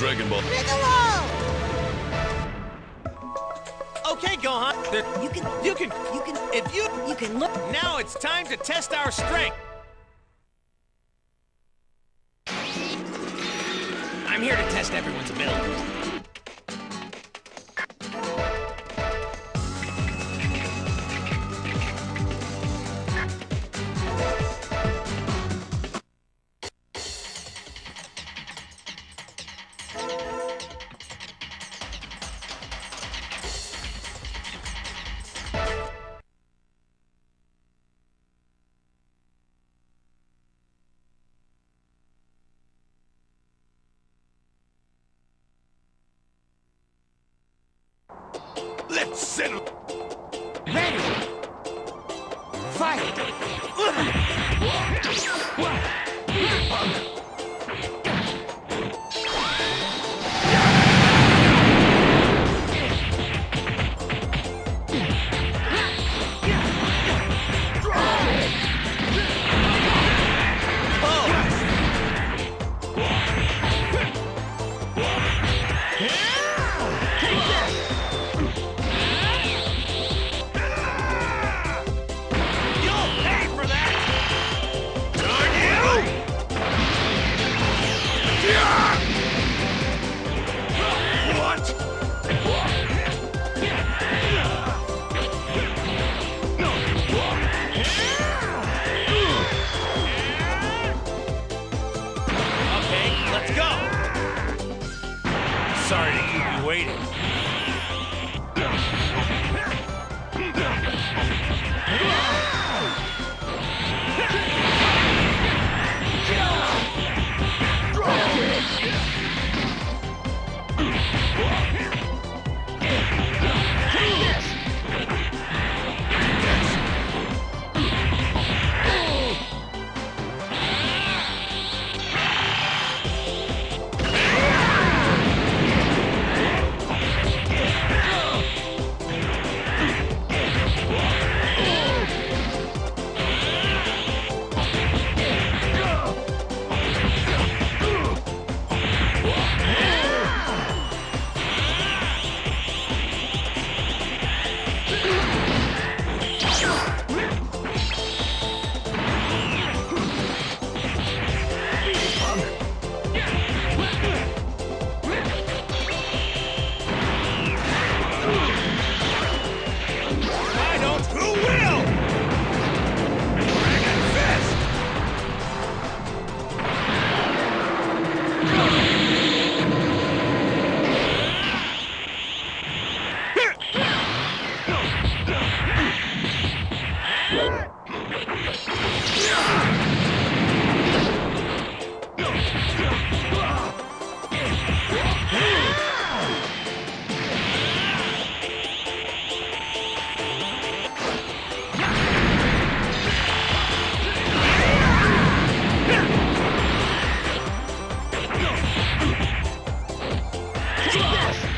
Dragon Ball. Piccolo! Okay, Gohan. There, You can, you can. you can, If you. you can look. Now it's time to test our strength. I'm here to test everyone's abilities. Let's settle. Ready. Fight. Sorry to keep you waiting. You've